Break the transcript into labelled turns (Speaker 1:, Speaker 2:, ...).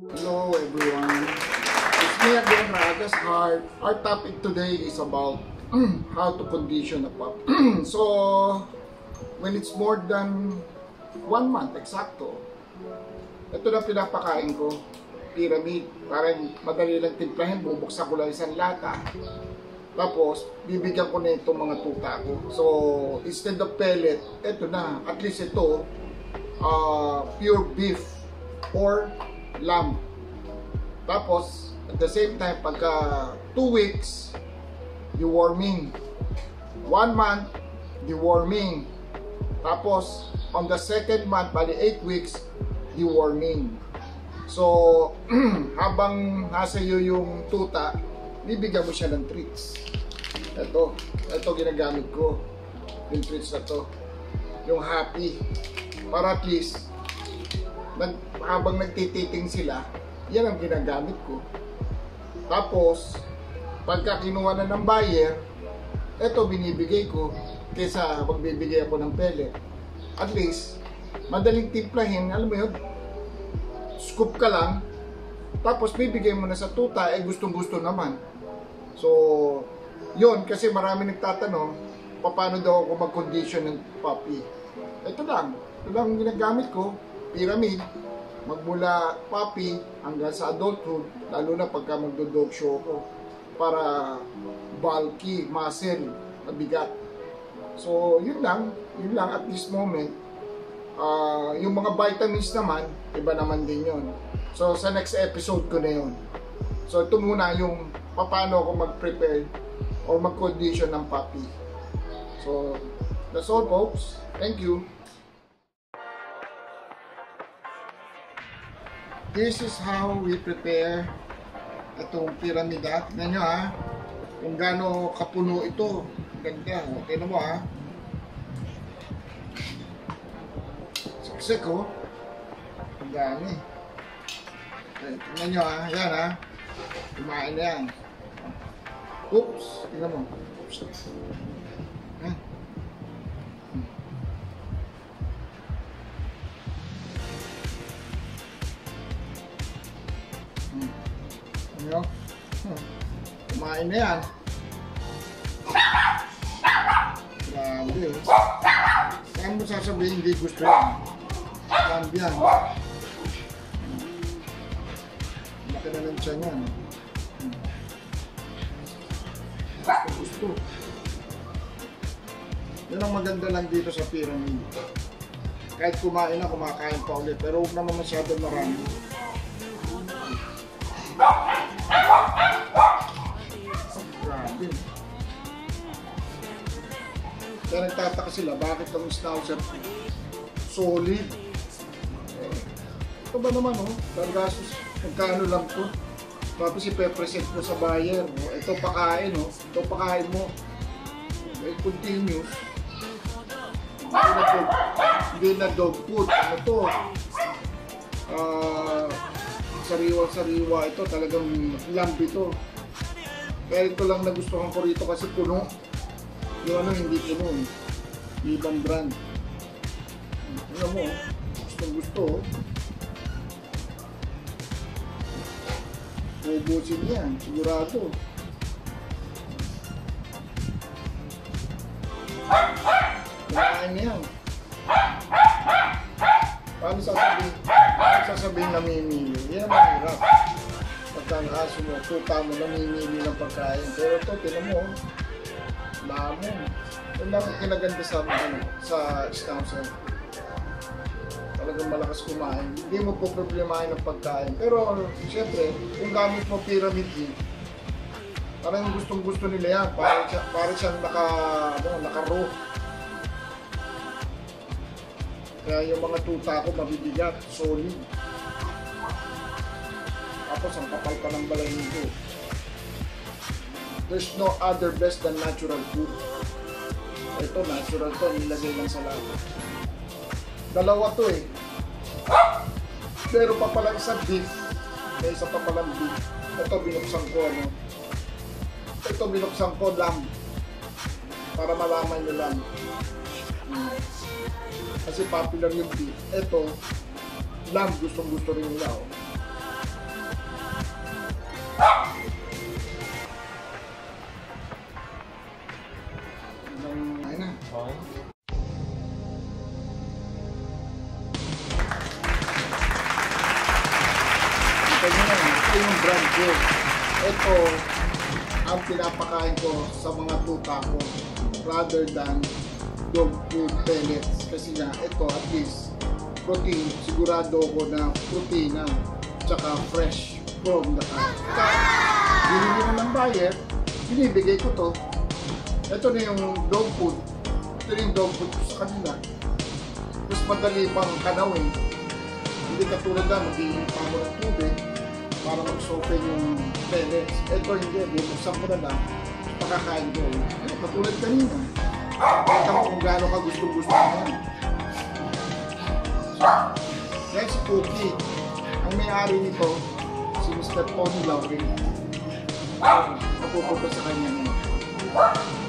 Speaker 1: Hello everyone. It's me again, Ragas Heart. Our topic today is about how to condition a pup. so, when it's more than one month, eksakto, ito na pinapakain ko, pyramid. Parang madali lang timplahin, bubuksan ko lang isang lata. Tapos, bibigyan ko na itong mga tuta ko. So, instead of pellet, ito na. At least ito, uh, pure beef or lamb. Tapos, at the same time, pagka 2 weeks, deworming. 1 month, deworming. Tapos, on the second month, bali 8 weeks, deworming. So, habang nasa iyo yung tuta, bibigyan mo siya ng treats. Ito, ito ginagamit ko. Yung treats na to. Yung happy. Para at least, nag, habang nagtititing sila, yan ang ginagamit ko. Tapos, pagka kinuha na ng buyer, ito binibigay ko kaysa magbibigay ako ng pellet. At least, madaling timplahin, alam mo yun, scoop ka lang, tapos bibigay mo na sa tuta, eh gustong gusto naman. So, yun, kasi marami nagtatanong, paano daw ako mag-condition ng puppy. Ito lang, ito lang ang ginagamit ko, pyramid, magmula puppy hanggang sa adulthood, lalo na pagka magdo-dog show ko, para bulky, muscle, mabigat. So, yun lang, yun lang at this moment. Uh, yung mga vitamins naman, iba naman din yun. So, sa next episode ko na yun. So, ito muna yung paano ako mag-prepare or mag-condition ng puppy. So, that's all folks. Thank you. This is how we prepare itong piramida. Tignan nyo ha, kung gaano kapuno ito. Ganda. O, tignan mo ha. Siksik oh. Ang dami. Okay, tignan nyo ha. Yan ha. Kumain na yan. Oops. Tignan mo. Oops. Ano? Hmm. Kumain na yan. Grabe oh. Saan mo sasabihin hindi gusto yan? Lambi yan. Laki na lang siya niyan. Gusto, gusto. Yan ang maganda lang dito sa pyramid. Kahit kumain na, kumakain pa ulit. Pero huwag naman masyado marami. Kaya nagtataka sila, bakit ang schnauzer solid? Eh, ito ba naman, oh? Targasos, magkano lang to? Tapos ipe-present mo sa buyer. Oh. Ito pakain, oh. Ito pakain mo. Eh, continuous. Hindi na dog, hindi na dog food. Ano to? Ah, sariwa-sariwa ito. Talagang lamb ito. Kaya ito lang nagustuhan ko rito kasi puno. Yung ano, hindi puno eh. Ibang brand. Ano mo, gustong gusto. Ubusin yan, sigurado. Kailangan niya. Paano sasabihin? Paano sasabihin namimili? Yan ang mahirap. Pagka ang aso mo, tuta mo, namimili ng pagkain. Pero ito, tinan mo, lang ang kinaganda sa, ano, sa schnauzer. Talagang malakas kumain. Hindi mo po problemahin ng pagkain. Pero, siyempre, kung gamit mo pyramid din, parang gustong gusto nila yan. Para, siya, para siyang naka, ano, naka-row. Kaya yung mga tuta ko mabibigat, solid. Tapos ang kapal pa ng balahin ko. There's no other best than natural food. Ito, natural to, nilagay lang sa lata. Dalawa to eh. Pero pa pala isang beef. May isa pa palang beef. Ito binuksan ko ano. Ito binuksan ko lamb. Para malaman nyo lang. Kasi popular yung beef. Ito, lamb gustong gusto rin nila. Oh. Yung brand ko. Ito, ang pinapakain ko sa mga tuta ko rather than dog food pellets. Kasi nga, ito at least protein, sigurado ko na protein na tsaka fresh from the farm. Binili mo ng buyer, binibigay ko to. Ito na yung dog food. Ito yung dog food ko sa kanila. Mas madali pang kanawin. Hindi katulad na mag-iinit pa mo ng tubig para mag-soften yung pellets. Ito hindi, bubuksan ko na lang, pakakain ko. Eh, katulad kanina. Kita mo kung gaano ka gusto-gusto mo si Cookie. Ang may-ari nito, si Mr. Tony Lauren. Mapupunta sa kanya ngayon.